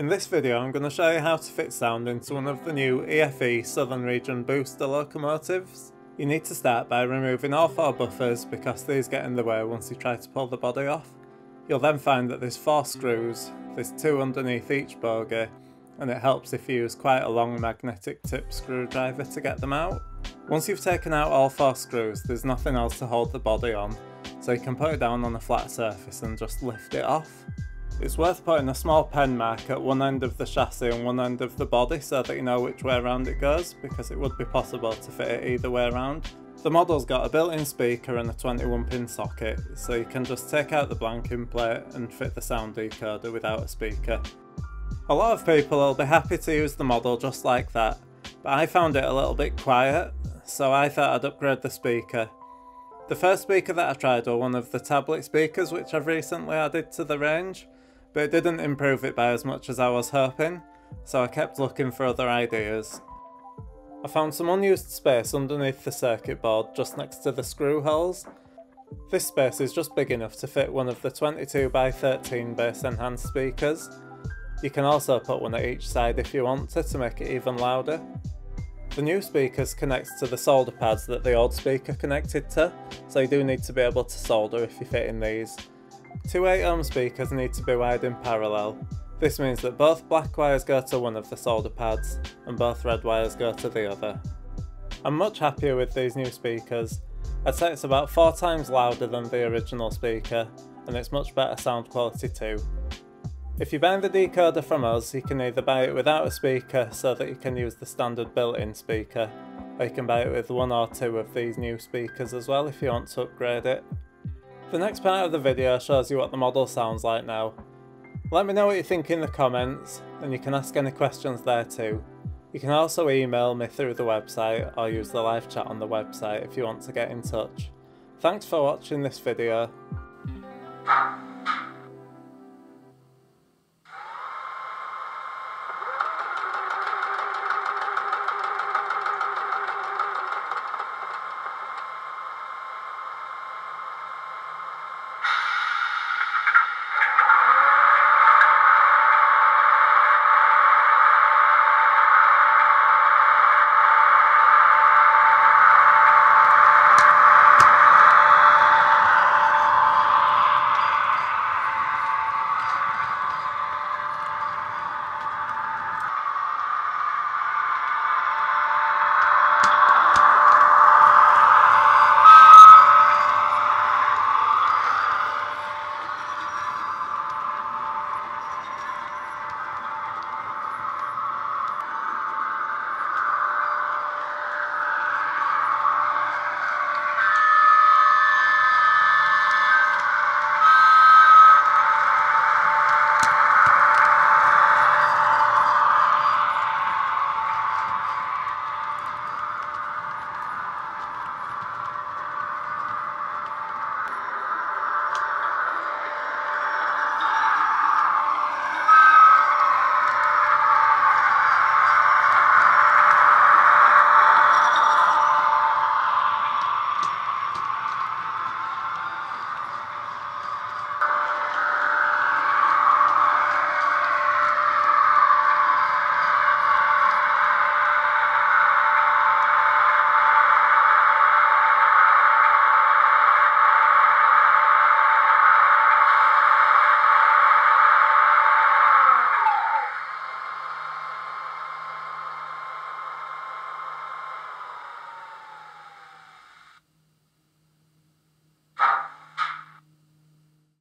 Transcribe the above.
In this video I'm going to show you how to fit sound into one of the new EFE Southern Region booster locomotives. You need to start by removing all four buffers because these get in the way once you try to pull the body off. You'll then find that there's four screws, there's two underneath each bogie, and it helps if you use quite a long magnetic tip screwdriver to get them out. Once you've taken out all four screws, there's nothing else to hold the body on, so you can put it down on a flat surface and just lift it off. It's worth putting a small pen mark at one end of the chassis and one end of the body so that you know which way around it goes, because it would be possible to fit it either way around. The model's got a built-in speaker and a 21 pin socket, so you can just take out the blanking plate and fit the sound decoder without a speaker. A lot of people will be happy to use the model just like that, but I found it a little bit quiet, so I thought I'd upgrade the speaker. The first speaker that I tried were one of the tablet speakers which I've recently added to the range, but it didn't improve it by as much as I was hoping, so I kept looking for other ideas. I found some unused space underneath the circuit board just next to the screw holes. This space is just big enough to fit one of the 22x13 bass enhanced speakers. You can also put one at each side if you want to to make it even louder. The new speakers connect to the solder pads that the old speaker connected to, so you do need to be able to solder if you fit in these. Two 8 ohm speakers need to be wired in parallel. This means that both black wires go to one of the solder pads and both red wires go to the other. I'm much happier with these new speakers. I'd say it's about 4 times louder than the original speaker and it's much better sound quality too. If you buy the decoder from us, you can either buy it without a speaker so that you can use the standard built-in speaker, or you can buy it with one or two of these new speakers as well if you want to upgrade it. The next part of the video shows you what the model sounds like now. Let me know what you think in the comments, and you can ask any questions there too. You can also email me through the website or use the live chat on the website if you want to get in touch. Thanks for watching this video.